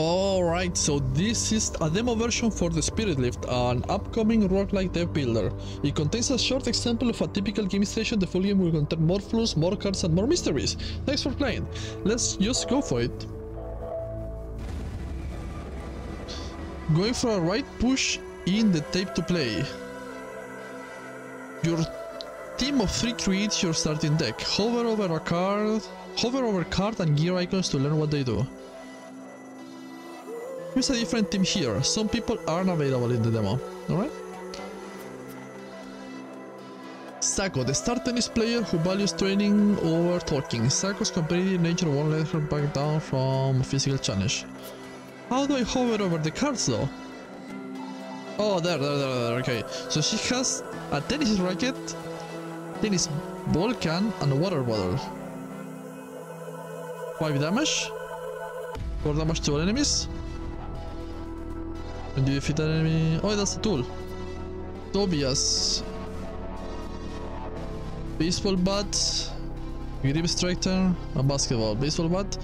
Alright, so this is a demo version for the Spirit Lift, an upcoming roguelike deckbuilder. It contains a short example of a typical game station. The full game will contain more flus, more cards, and more mysteries. Thanks for playing. Let's just go for it. Going for a right push in the tape to play. Your team of three creates your starting deck. Hover over a card, hover over card and gear icons to learn what they do. Here's a different team here. Some people aren't available in the demo. Alright? Sako, the star tennis player who values training over talking. Sako's competitive nature won't let her back down from physical challenge. How do I hover over the cards though? Oh, there, there, there, there, okay. So she has a tennis racket, tennis ball can, and a water bottle. 5 damage. 4 damage to all enemies. When you defeat an enemy... Oh, that's a tool. Tobias. Baseball bat. Grip striker. A basketball. Baseball bat.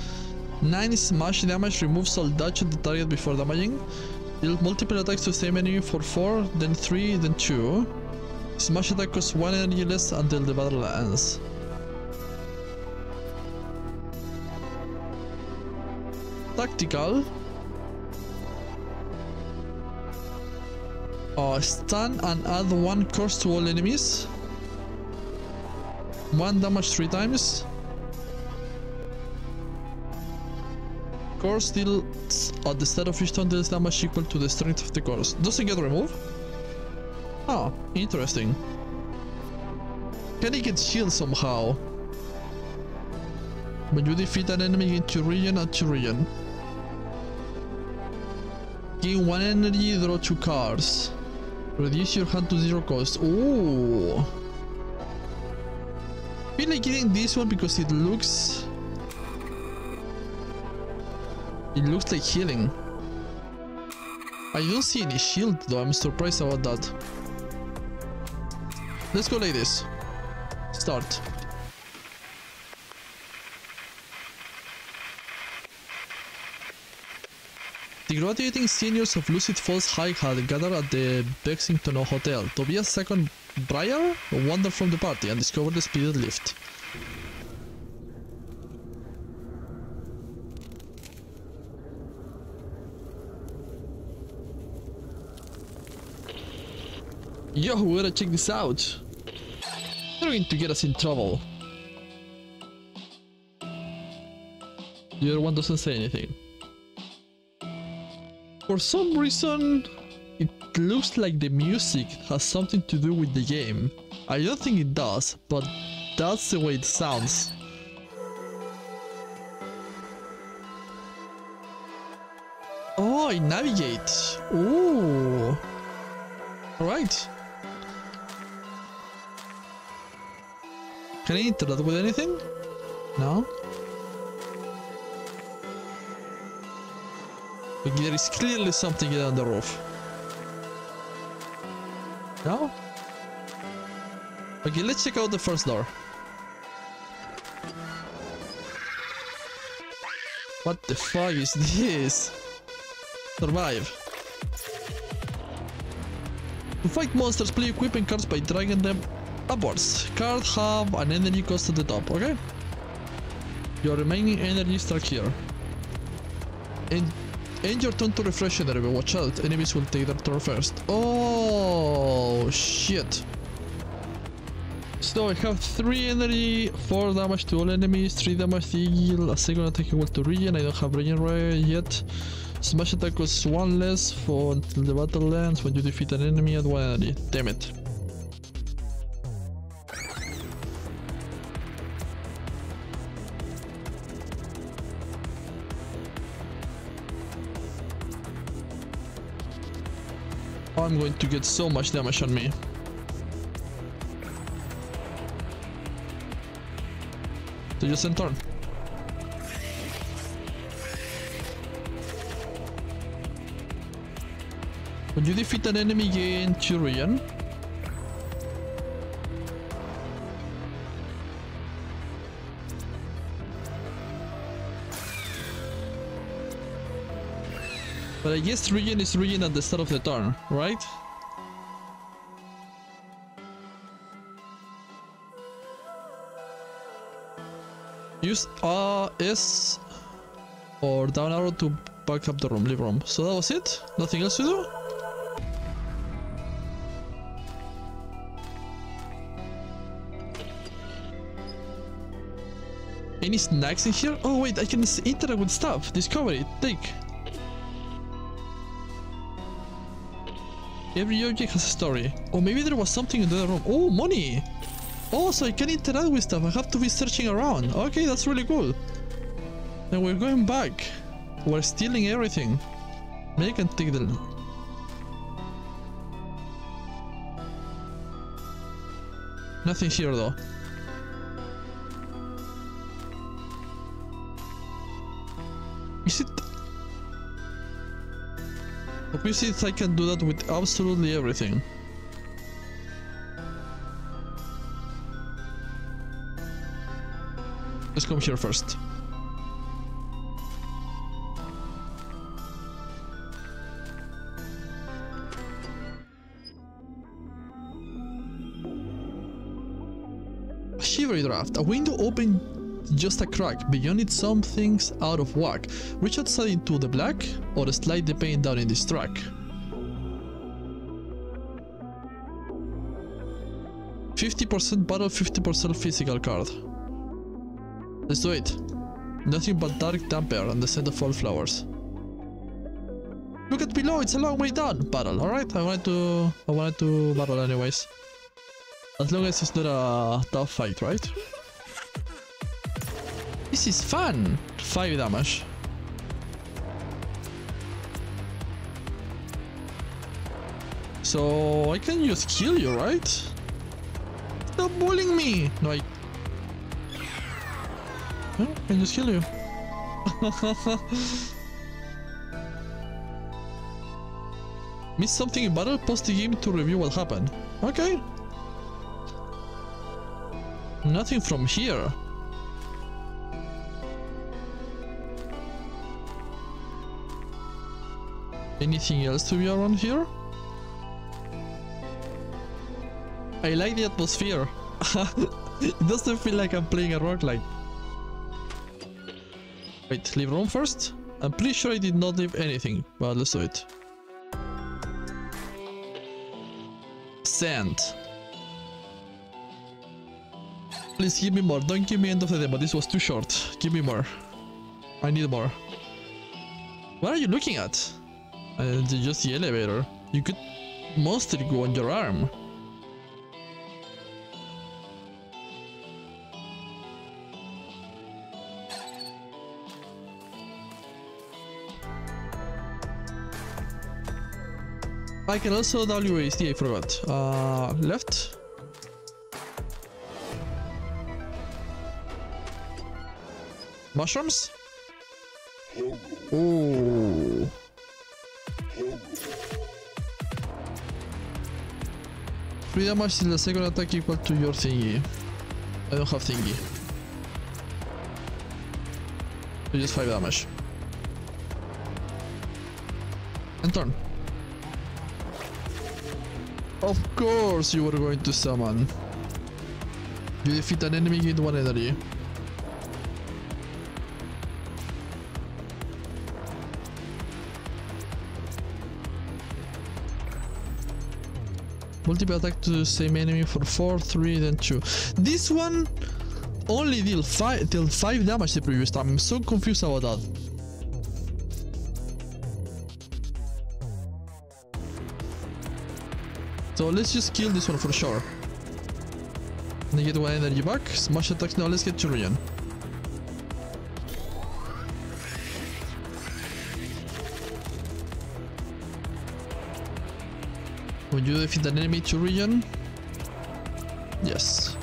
9 smash damage removes all dodge on the target before damaging. Deal multiple attacks to the same enemy for 4, then 3, then 2. Smash attack costs 1 energy less until the battle ends. Tactical. Uh, stun and add 1 curse to all enemies. 1 damage 3 times. Curse deals at the start of each turn deals damage equal to the strength of the curse. Doesn't get removed? Ah, interesting. Can it get shield somehow? When you defeat an enemy in two regen and two regen. Gain one energy, draw two cards. Reduce your hand to zero cost. Oh. feel like getting this one because it looks it looks like healing. I don't see any shield though, I'm surprised about that. Let's go like this. Start. The graduating seniors of Lucid Falls High had gathered at the Bexington Hotel. Tobias second Briar wandered from the party and discovered the Spirit Lift. Yo, we gotta check this out. They're going to get us in trouble. The other one doesn't say anything. For some reason, it looks like the music has something to do with the game. I don't think it does, but that's the way it sounds. Oh, I navigate. Ooh. Alright. Can I interact with anything? No? There is clearly something on the roof. No? Okay, let's check out the first door. What the fuck is this? Survive. To fight monsters, play equipping cards by dragging them upwards. Cards have an energy cost at the top, okay? Your remaining energy is stuck here. And End your turn to refresh energy, watch out, enemies will take their turn first. Oh, shit. So I have 3 energy, 4 damage to all enemies, 3 damage to heal, a second attack equal to regen, I don't have regen right yet. Smash attack costs 1 less for until the battle ends when you defeat an enemy at 1 energy. Damn it. I'm going to get so much damage on me. So just in turn. When you defeat an enemy gain Turian. But I guess regen is regen at the start of the turn, right? Use uh, S or down arrow to back up the room, leave room. So that was it? Nothing else to do? Any snacks in here? Oh wait, I can interact with stuff. Discovery. Take. Every object has a story. Or maybe there was something in the other room. Oh, money! Oh, so I can interact with stuff. I have to be searching around. Okay, that's really cool. Then we're going back. We're stealing everything. Maybe I can take the... Nothing here though. Is it... Obviously I can do that with absolutely everything. Let's come here first. A Shivery draft. A window open just a crack. Beyond it some things out of whack. Reach outside into the black or slide the paint down in this track. 50% battle, 50% physical card. Let's do it. Nothing but dark damper and the scent of fall flowers. Look at below, it's a long way down. Battle, alright? I wanted to I wanted to battle anyways. As long as it's not a tough fight, right? This is fun! 5 damage. So I can just kill you, right? Stop bullying me! No, I... I can just kill you. Miss something in battle? Post the game to review what happened. Okay. Nothing from here. Anything else to be around here? I like the atmosphere. it doesn't feel like I'm playing a roguelike. Wait, leave room first? I'm pretty sure I did not leave anything, but let's do it. Sand. Please give me more. Don't give me end of the demo. This was too short. Give me more. I need more. What are you looking at? Uh, just the elevator. You could mostly go on your arm. I can also WASD, I forgot. Uh, left. Mushrooms? Oh. Free damage till the second attack equal to your thingy. I don't have thingy. So just 5 damage. And turn. Of course you were going to summon. You defeat an enemy with one energy. Multiple attack to the same enemy for 4, 3, then 2. This one only deal 5 dealt 5 damage the previous time. I'm so confused about that. So let's just kill this one for sure. And get one energy back. Smash attacks now. Let's get Turian. You defeat an enemy to regen? Yes.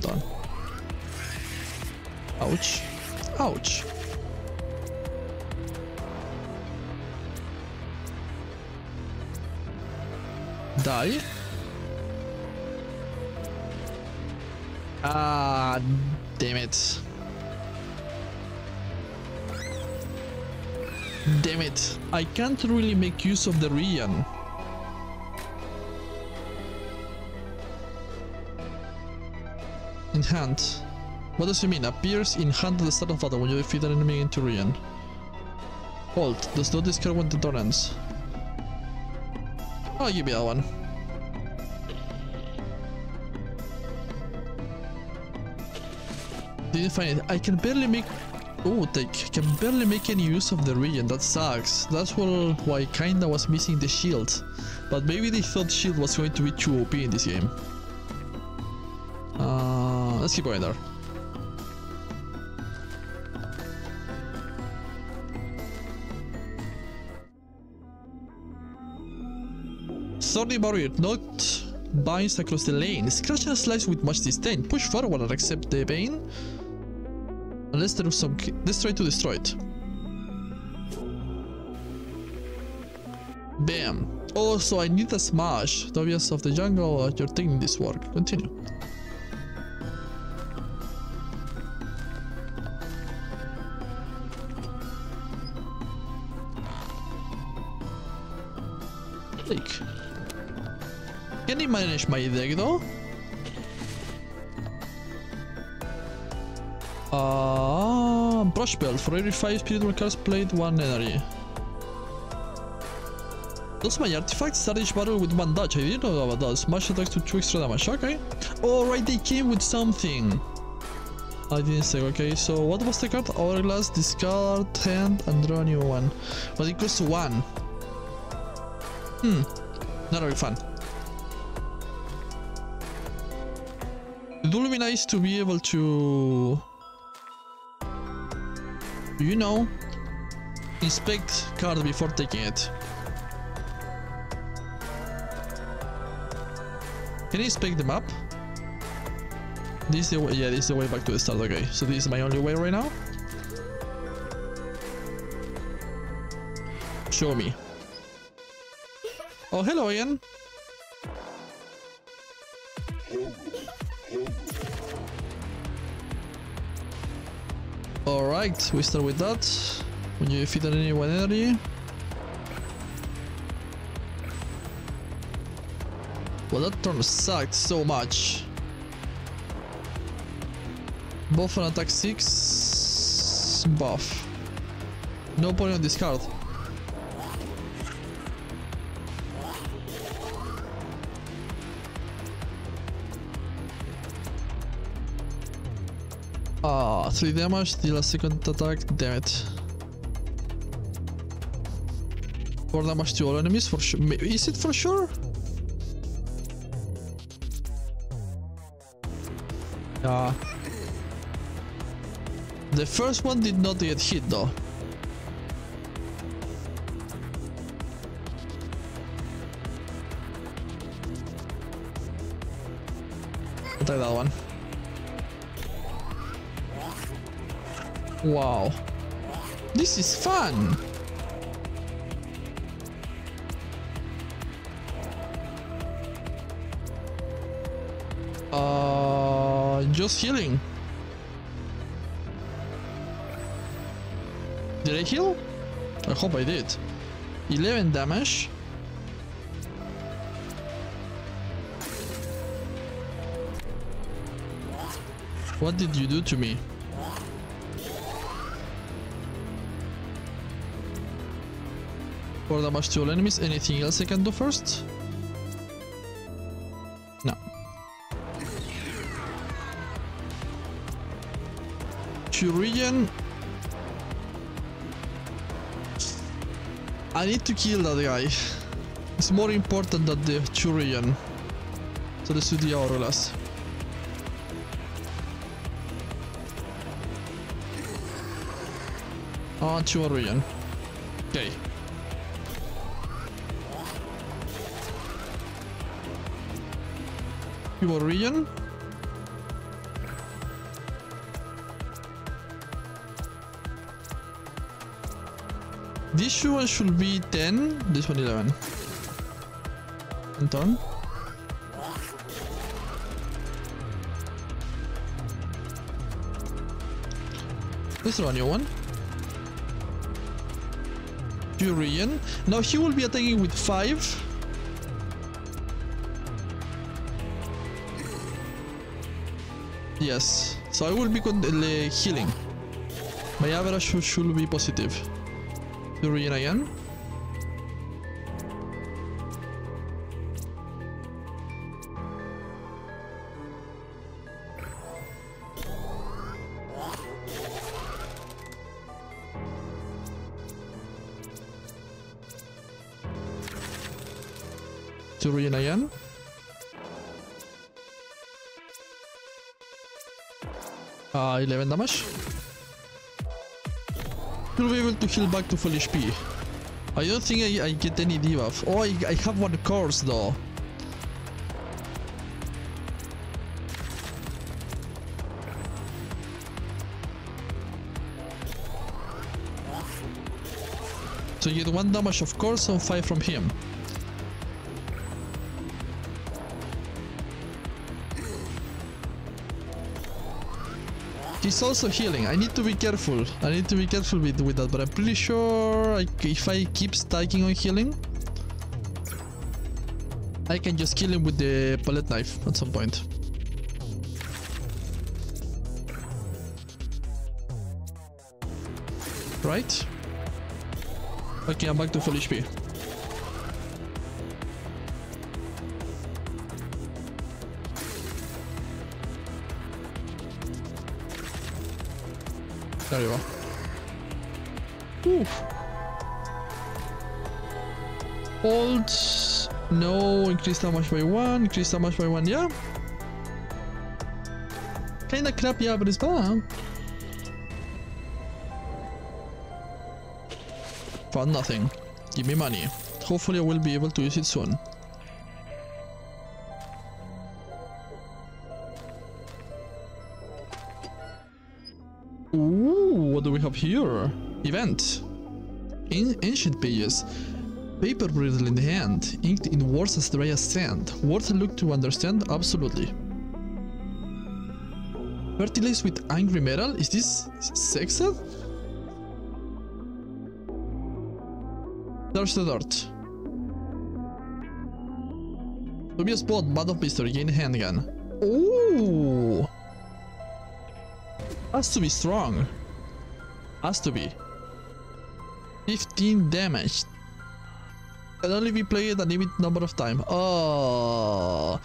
Done. Ouch. Ouch. Die. Ah, damn it. Damn it. I can't really make use of the regen. In hand. What does it mean? Appears in hand at the start of battle when you defeat an enemy into regen. Hold. Does not discard when the turn ends. I'll give me that one. Didn't find it. I can barely make Oh, they can barely make any use of the regen, that sucks. That's why kinda was missing the shield. But maybe they thought shield was going to be too OP in this game. Uh, let's keep going there. Thorny barrier, not binds across the lane. Scratch and slice with much disdain. Push forward and accept the pain. Unless there some... Let's try to destroy it. Bam. Also, I need a smash. The obvious of the jungle, uh, you're taking this work. Continue. Take. Can he manage my deck though? Ah, brush belt. For every 5 spiritual cards played, 1 energy. Does my artifact start each battle with 1 dodge? I didn't know about that. Smash attacks to 2 extra damage. Okay. Alright, they came with something. I didn't say, okay, so what was the card? Hourglass, discard, hand, and draw a new one. But it costs 1. Hmm. Not very fun. It would be nice to be able to you know, inspect card before taking it. Can you inspect the map? This is the way, yeah, this is the way back to the start, okay. So this is my only way right now? Show me. Oh, hello again. Alright, we start with that. When you feed any one energy. Well, that turn sucked so much. Buff on attack 6. Buff. No point on discard. 3 damage, deal a second attack, damn it. 4 damage to all enemies for sure. Is it for sure? Yeah. The first one did not get hit though. I'll take that one. Wow. This is fun. Uh, just healing. Did I heal? I hope I did. 11 damage. What did you do to me? For damage to all enemies. Anything else I can do first? No. Turian. I need to kill that guy. It's more important than the Turian. So let's do the Hourglass. Oh, ah, Turian. Okay. Your regen. This one should be 10, this one 11. And turn. Let's draw a new one. Furion. Now he will be attacking with 5. Yes, so I will be healing. My average should, be positive. Furion again. 11 damage. You'll be able to heal back to full HP. I don't think I, I get any debuff. Oh, I, I have one course though. So you get one damage of course and five from him. He's also healing. I need to be careful. I need to be careful with, with that, but I'm pretty sure I, if I keep stacking on healing, I can just kill him with the palette knife at some point. Right? Okay, I'm back to full HP. There you go. Oof. Hold. No, increase damage by one, increase damage by one, yeah. Kinda crap, yeah, but it's better. Found nothing. Give me money. Hopefully I will be able to use it soon. Ooh, what do we have here? Event. In ancient pages. Paper brittle in the hand, inked in words as dry as sand. Words look to understand absolutely. Fertilized with angry metal? Is this sexed? There's the dirt. To Tobias bought Band of Mystery, gain handgun. Ooh! Has to be strong. Has to be. 15 damage. Can only be played a limited number of time. Oh,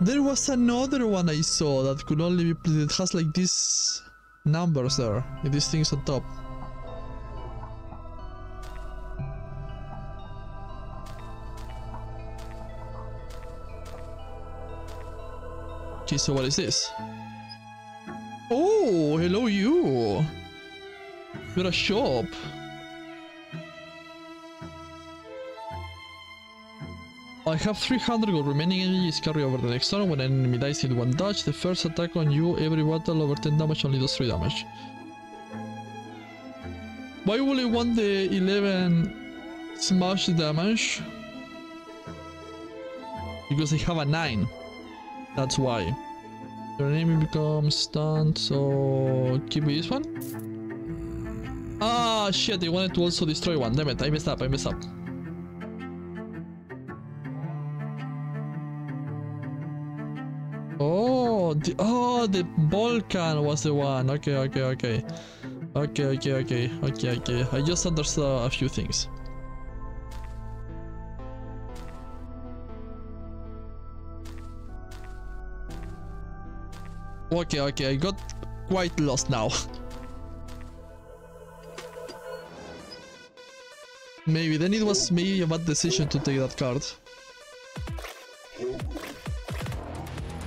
there was another one I saw that could only be played. It has like these numbers there, these things on top. Okay, so what is this? Oh, hello you. A shop. I have 300 gold remaining energies carry over the next turn. When an enemy dies in one dodge, the first attack on you, every battle over 10 damage only does 3 damage. Why would I want the 11 smash damage? Because I have a 9. That's why. Your enemy becomes stunned, so keep this one. Ah shit, they wanted to also destroy one. Damn it, I messed up, I messed up. Oh, the, oh, the Vulcan was the one. Okay, okay, okay. Okay, okay, okay, okay, okay. I just understood a few things. Okay, okay, I got quite lost now. maybe, then it was maybe a bad decision to take that card.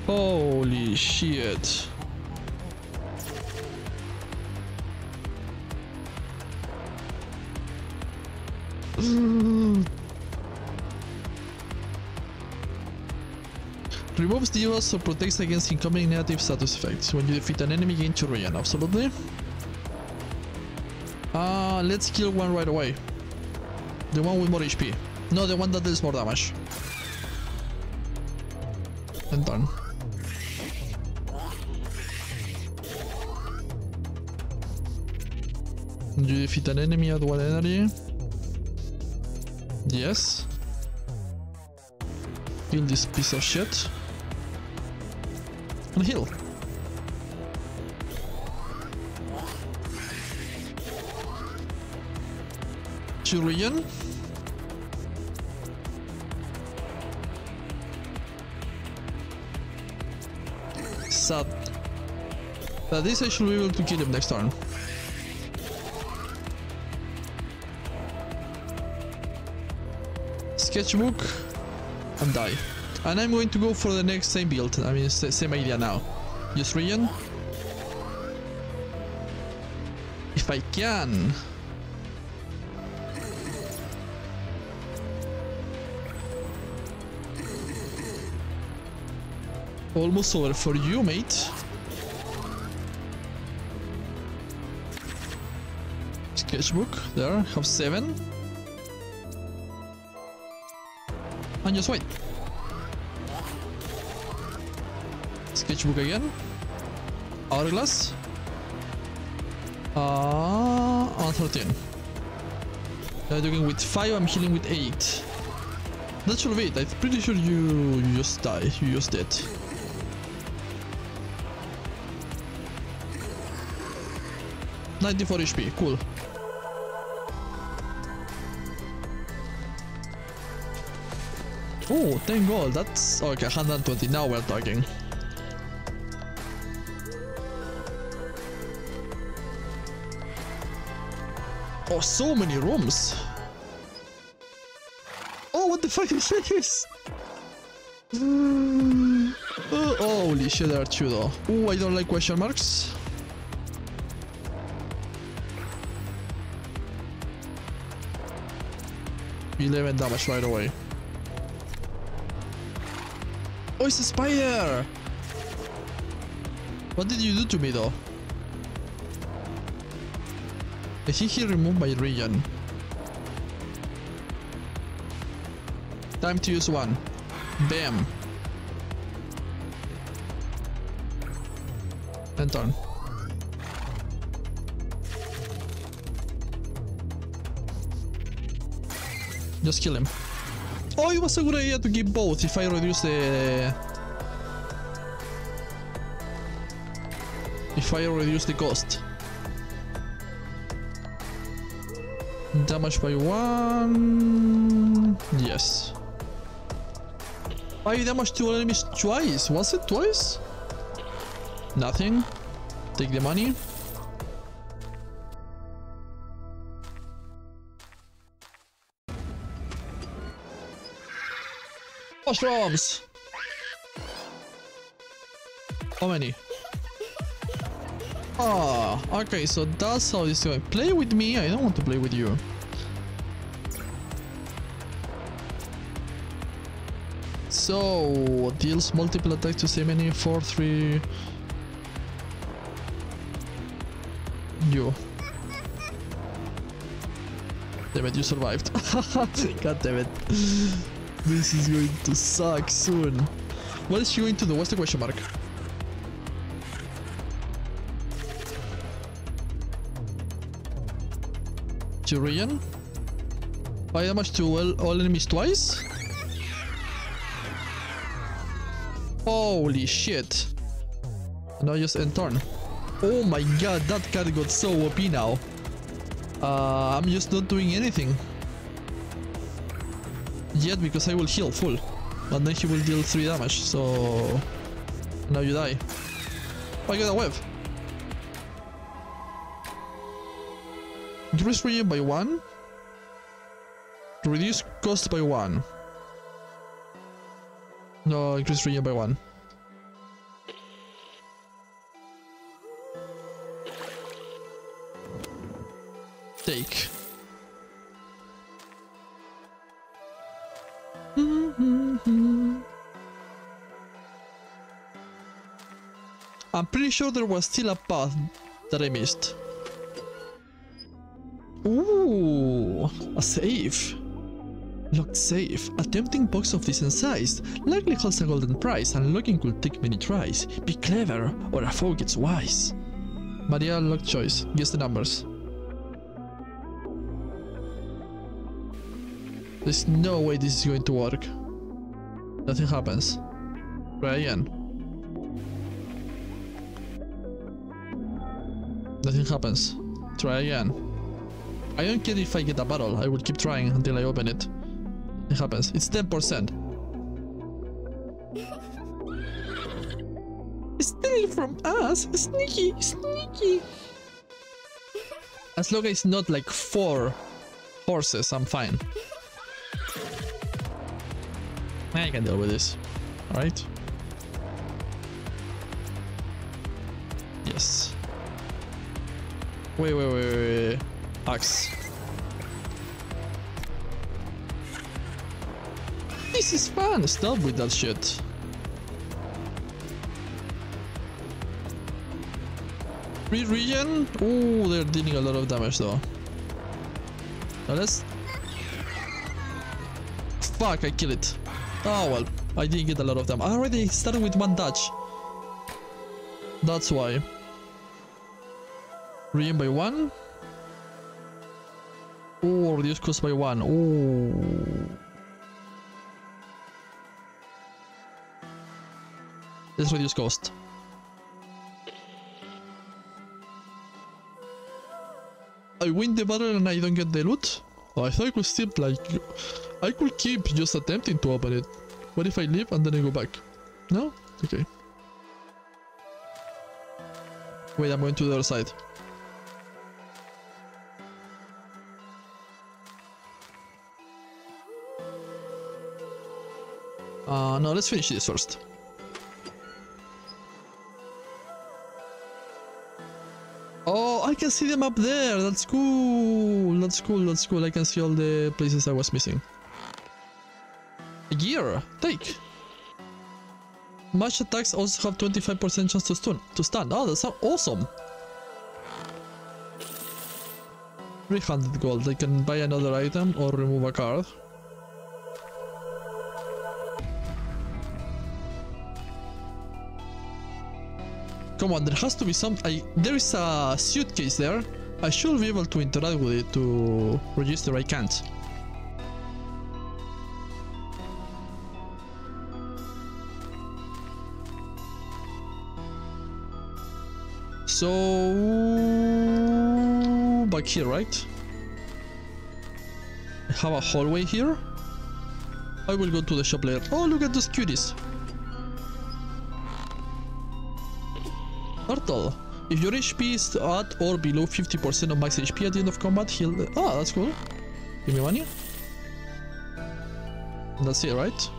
Holy shit. Removes deals or protects against incoming negative status effects. When you defeat an enemy, gain Churian. Absolutely. Uh, let's kill one right away. The one with more HP. No, the one that does more damage. And done. You defeat an enemy at one energy. Yes. Kill this piece of shit. And heal. Tyrion. Sad. But this I should be able to kill him next turn. Sketchbook and die. And I'm going to go for the next same build. I mean, same idea now. Use regen. If I can. Almost over for you, mate. Sketchbook, there, have seven. And just wait. Sketchbook again. Hourglass. Uh, on 13. I'm doing with 5, I'm healing with 8. That should be it. I'm pretty sure you, you just die. You just dead. Ninety-four HP, cool. Oh, 10 gold. That's okay. 120. Now we're talking. Oh, so many rooms. Oh, what the fuck is this? oh, holy shit, there are two though. Oh, I don't like question marks. Eleven damage right away. Oh, it's a spider! What did you do to me though? I think he removed my regen. Time to use one. Bam. And turn. Just kill him. Oh, it was a good idea to keep both if I reduce the... If I reduce the cost. Damage by one... Yes. I damage two enemies twice. Was it twice? Nothing. Take the money. How many? Ah, okay, so that's how this going. Play with me, I don't want to play with you. So, deals multiple attacks to same enemy 4, 3... You. Damn it, you survived. God damn it. This is going to suck soon. What is she going to do? What's the question mark? Tyrion? Why damage to all, all enemies twice? Holy shit. Now just end turn. Oh my god, that card got so OP now. Uh, I'm just not doing anything yet because I will heal full. But then he will deal 3 damage, so... Now you die. Oh, I got a web. Increase regen by 1. Reduce cost by 1. No, increase regen by 1. Pretty sure there was still a path that I missed. Ooh, a safe. Locked safe. A tempting box of decent size. Likely holds a golden prize and locking could take many tries. Be clever or a foe gets wise. Maria locked choice. Guess the numbers. There's no way this is going to work. Nothing happens. Try again. Nothing happens. Try again. I don't care if I get a barrel. I will keep trying until I open it. It happens. It's 10%. Steal from us! Sneaky! Sneaky! As long as it's not like four horses, I'm fine. I can deal with this. Alright? Yes. Wait, wait, wait, wait, wait. Axe. This is fun! Stop with that shit. Free regen? Oh, they're dealing a lot of damage though. Now let's... Fuck, I kill it. Oh well, I didn't get a lot of them. I already started with one dodge. That's why. Regen by one? Oh, reduce cost by one. Oh. Let's reduce cost. I win the battle and I don't get the loot? Oh, I thought I could still like... I could keep just attempting to open it. What if I leave and then I go back? No? Okay. Wait, I'm going to the other side. No, let's finish this first. Oh, I can see them up there. That's cool. That's cool. That's cool. I can see all the places I was missing. Gear. Take. Smash attacks also have 25% chance to stun. To stun. Ah, oh, that's awesome. 300 gold. I can buy another item or remove a card. Come on, there has to be some... I, there is a suitcase there. I should be able to interact with it to register. I can't. So... Back here, right? I have a hallway here. I will go to the shop later. Oh, look at those cuties. Turtle. If your HP is at or below 50% of max HP at the end of combat, heal... Oh, ah, that's cool. Give me money. That's it, right?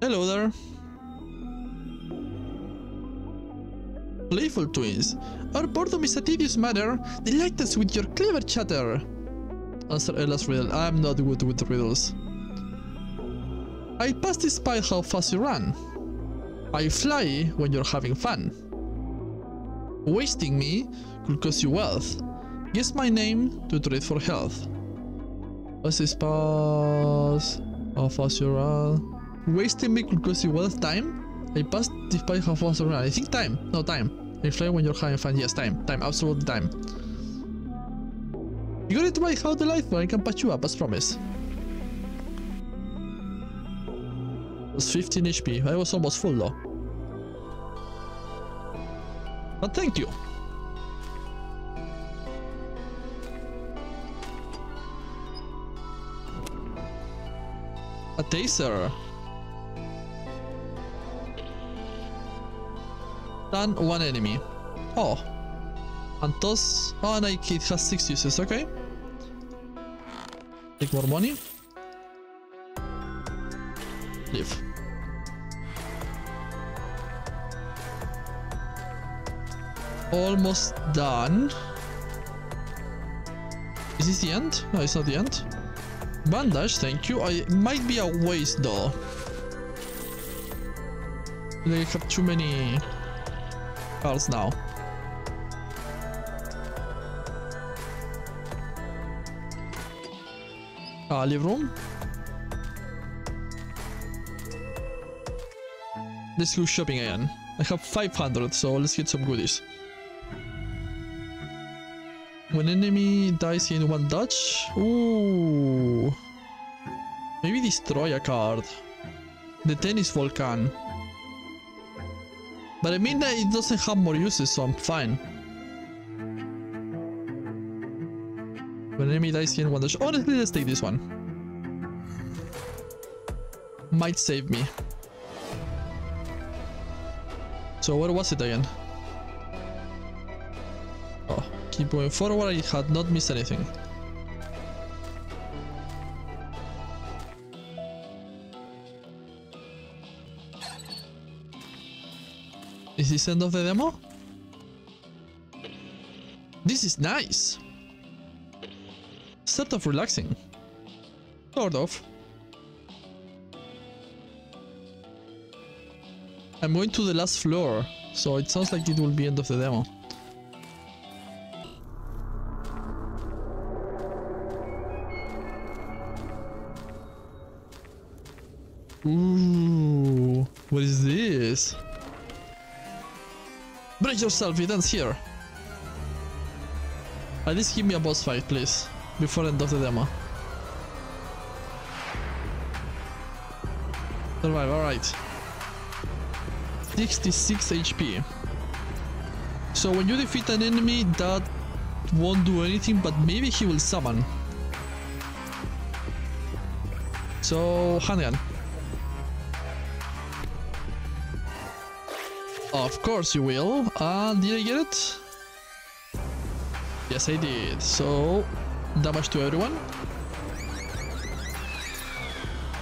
Hello there. Playful twins. Our boredom is a tedious matter. Delight us with your clever chatter. Answer Ella's riddle. I'm not good with riddles. I pass despite how fast you run. I fly when you're having fun. Wasting me could cost you wealth. Guess my name to trade for health. Pass pass. How fast you run. Wasting me could cost you wealth time. I pass despite how fast you run. I think time. No time. I fly when you're having fun. Yes, time. Time. Absolute time. You got it right how the life I can patch you up as promised. Was 15 HP. I was almost full though. But thank you. A taser. Done one enemy. Oh. And those... Oh, and I, it has 6 uses, okay. Take more money. Leave. Almost done. Is this the end? No, it's not the end. Bandage, thank you. I might be a waste though. They have too many cards now. Ah, live room. Let's go shopping again. I have 500, so let's get some goodies. When enemy dies in one dodge. Ooh. Maybe destroy a card. The tennis volcan. But I mean that it doesn't have more uses, so I'm fine. When enemy dies in one dash. Honestly, let's take this one. Might save me. So where was it again? Keep going forward. I had not missed anything. Is this end of the demo? This is nice. Sort of relaxing. Sort of. I'm going to the last floor, so it sounds like it will be end of the demo. Ooh, what is this? Brace yourself, it ends here. At least give me a boss fight, please, before end of the demo. Survive, alright. 66 HP. So when you defeat an enemy, that won't do anything, but maybe he will summon. So, handgun. Of course you will. Uh, did I get it? Yes, I did. So, damage to everyone.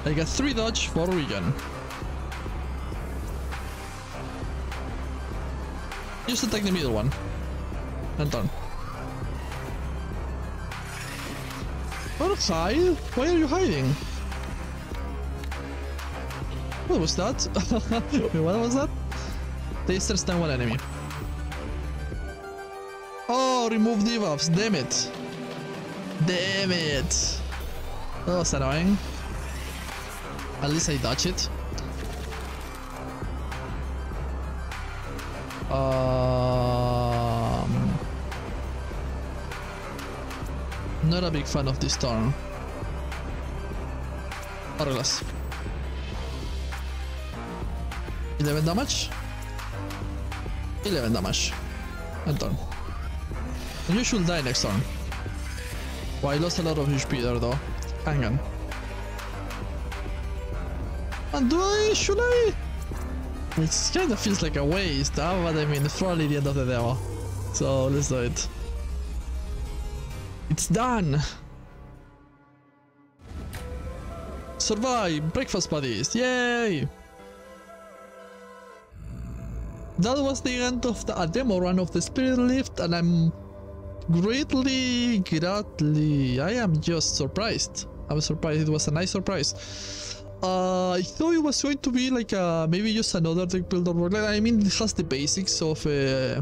I got 3 dodge for regen. Just attack the middle one. And done. Don't hide! Why are you hiding? What was that? What was that? Taser stun one enemy. Oh, remove debuffs, damn it. Damn it. That was annoying. At least I dodge it. Um, not a big fan of this turn. Hourglass. 11 damage. 11 damage. And done. And you should die next turn. Well, I lost a lot of HP there though. Hang on. And do I? Should I? It kind of feels like a waste, huh? but I mean, it's probably the end of the demo. So let's do it. It's done! Survive! Breakfast buddies! Yay! That was the end of the demo run of the Spirit Lift and I'm greatly, greatly, I am just surprised. I'm surprised, it was a nice surprise. Uh, I thought it was going to be like uh, maybe just another deck builder roguelike. I mean, it has the basics of uh,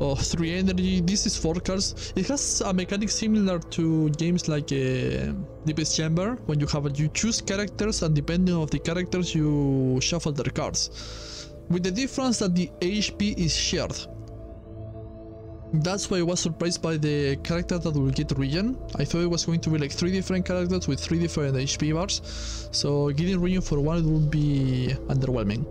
of three energy. This is four cards. It has a mechanic similar to games like uh, Deepest Chamber, when you have you choose characters and depending on the characters you shuffle their cards. With the difference that the HP is shared. That's why I was surprised by the character that will get regen. I thought it was going to be like three different characters with three different HP bars. So getting regen for one would be underwhelming.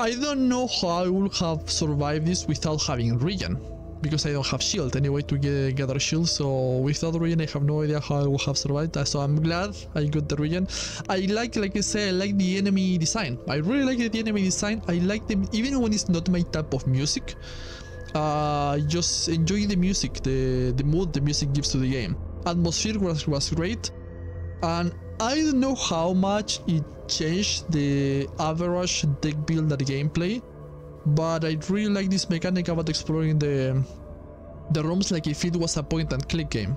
I don't know how I would have survived this without having regen. Because I don't have shield anyway to get, gather shield, so without regen I have no idea how I would have survived. So I'm glad I got the regen. I like, like I said, I like the enemy design. I really like the enemy design. I like them even when it's not my type of music uh, just enjoy the music, the, the mood the music gives to the game. Atmosphere was, was great, and I don't know how much it changed the average deck builder gameplay, but I really like this mechanic about exploring the the rooms like if it was a point and click game.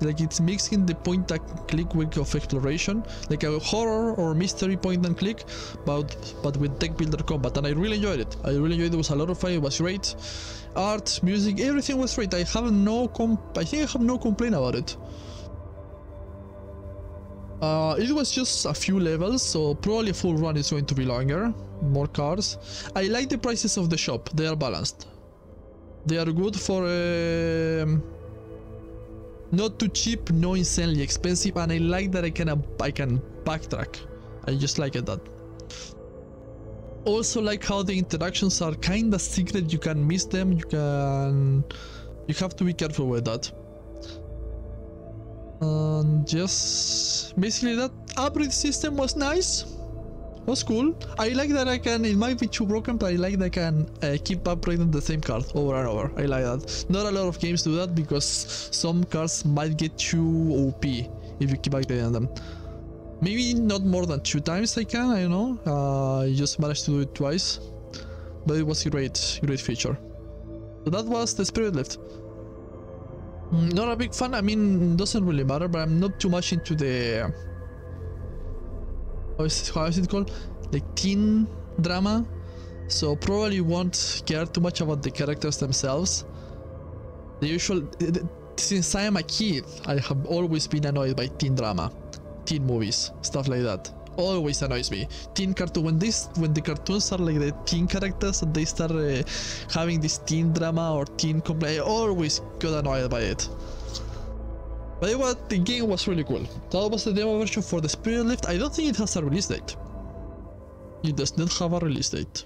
Like it's mixing the point and click with of exploration, like a horror or mystery point and click, but but with deck builder combat, and I really enjoyed it. I really enjoyed it. It was a lot of fun. It was great. Art, music, everything was great. I have no comp. I think I have no complaint about it. Uh, it was just a few levels, so probably a full run is going to be longer. More cars. I like the prices of the shop. They are balanced. They are good for um, not too cheap, no insanely expensive, and I like that I can uh, I can backtrack. I just like it that. Also like how the interactions are kinda secret. You can miss them. You can. You have to be careful with that. And just basically that upgrade system was nice was cool. I like that I can, it might be too broken, but I like that I can uh, keep upgrading the same card over and over. I like that. Not a lot of games do that because some cards might get too OP if you keep upgrading them. Maybe not more than two times I can, I don't know. Uh, I just managed to do it twice. But it was a great, great feature. So that was the Spirit Lift. Mm, Not a big fan, I mean, doesn't really matter, but I'm not too much into the how is, how is it called? The teen drama. So probably won't care too much about the characters themselves. The usual, since I am a kid, I have always been annoyed by teen drama, teen movies, stuff like that. Always annoys me. Teen cartoon when this when the cartoons are like the teen characters and they start uh, having this teen drama or teen complaint, I always got annoyed by it. But was, the game was really cool. That was the demo version for the Spirit Lift. I don't think it has a release date. It does not have a release date.